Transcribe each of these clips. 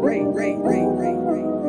rain, rain, rain, rain, rain.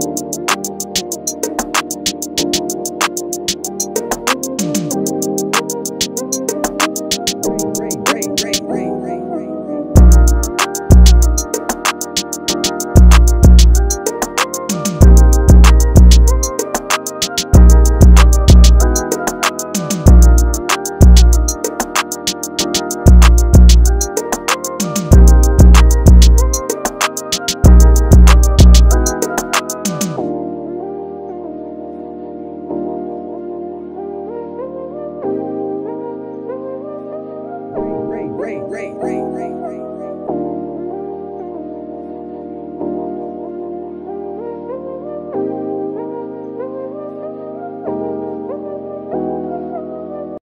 you